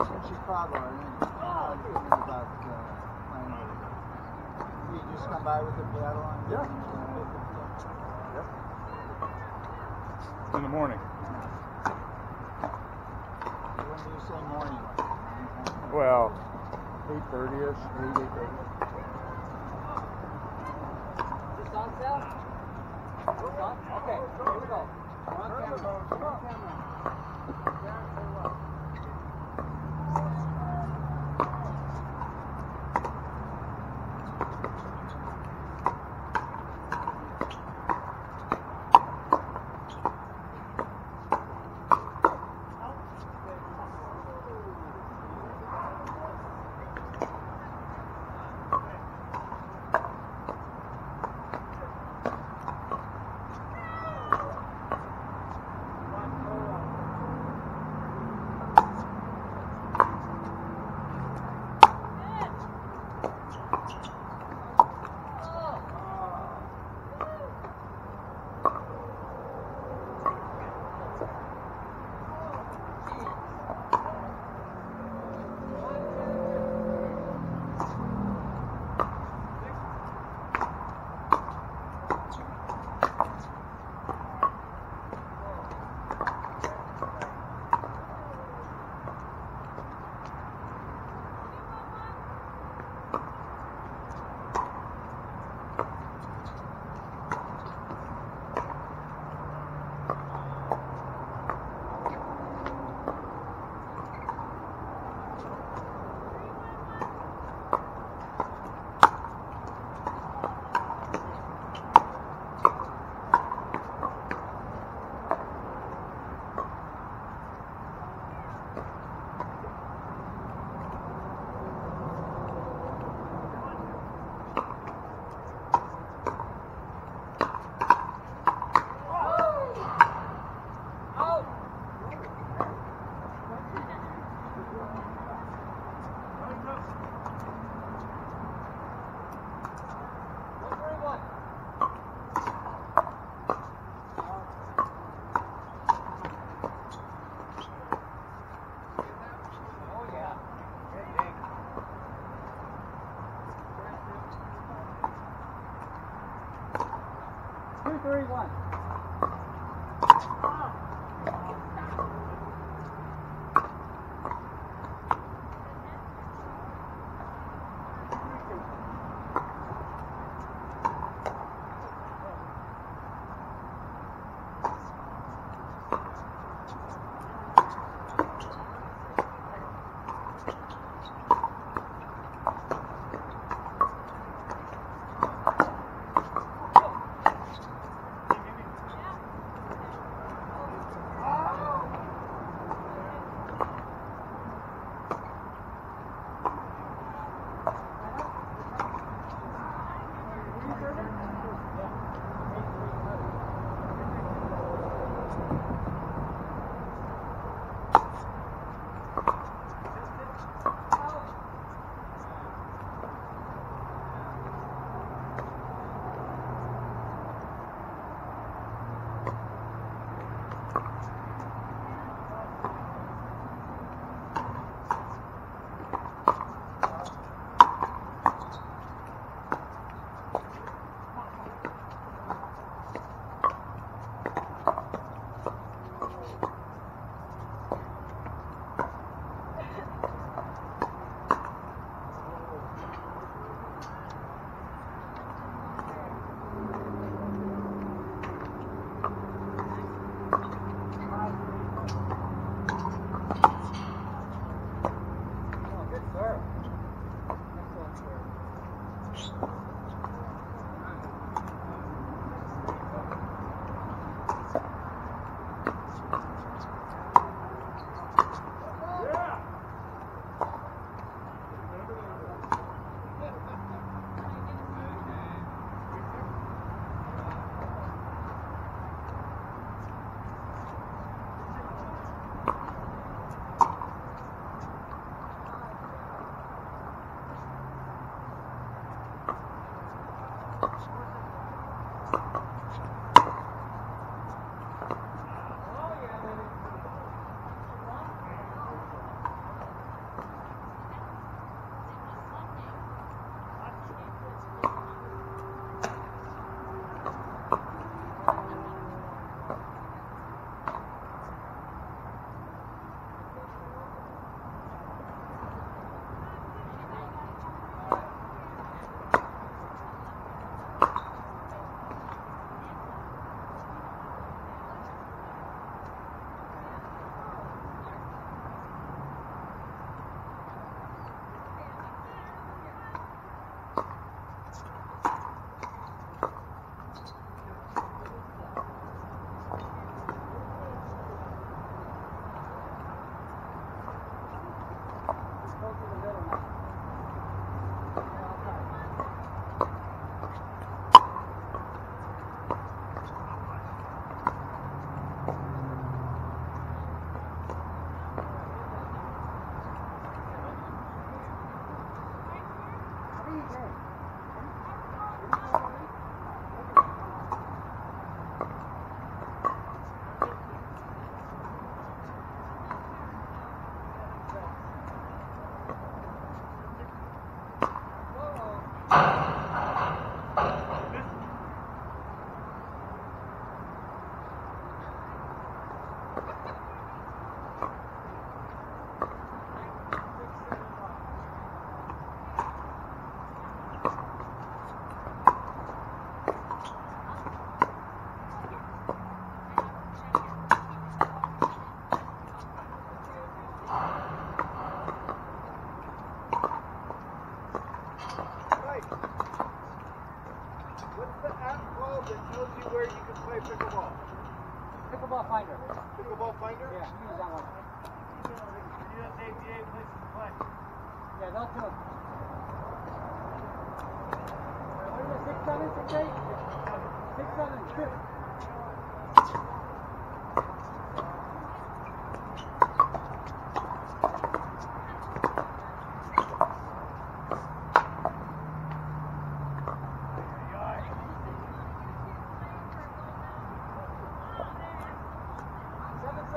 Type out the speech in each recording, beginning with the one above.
a Chicago. About uh. You just come by with the paddle on. Yeah. uh. In the morning. When do you say morning? Well, 8.30ish, 8, 8.30. This on, Sal? This on? Okay, here we go. On camera. On camera. Three, three, one. フッ。Six, seven, six, eight? Six, seven, six.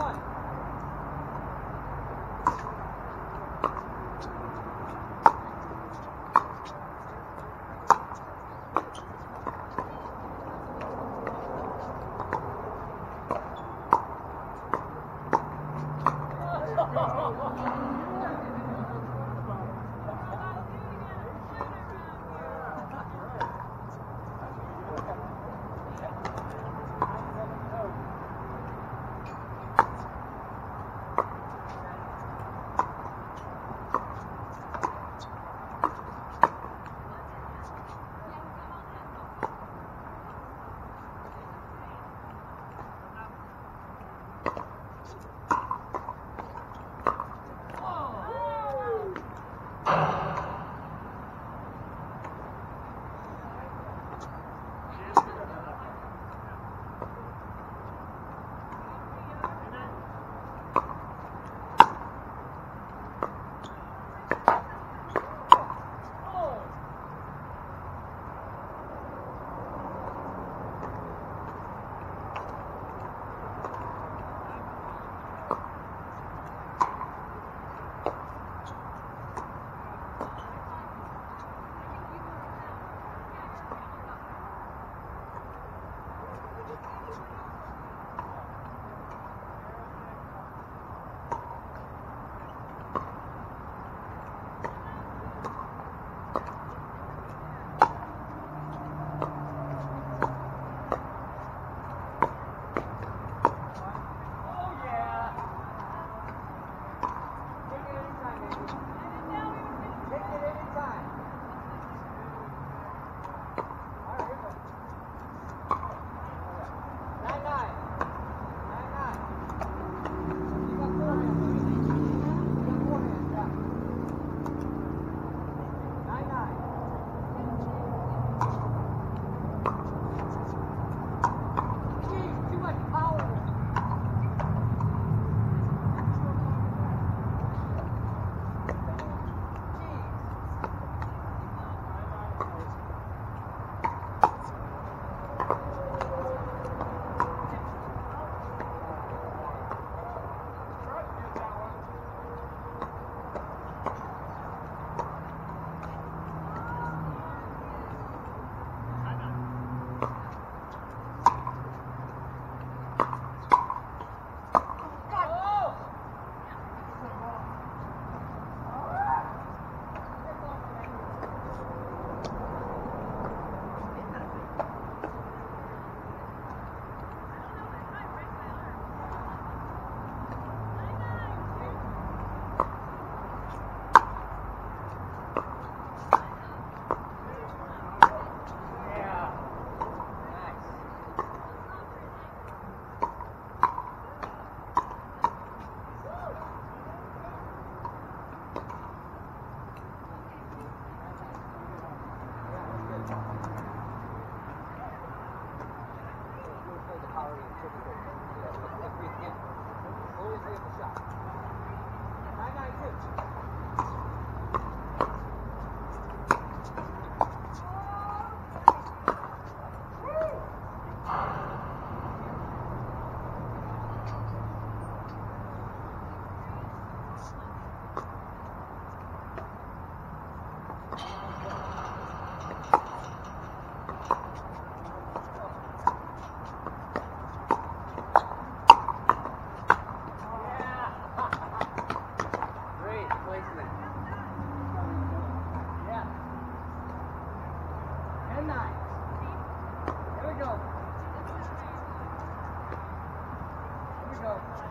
one. Oh.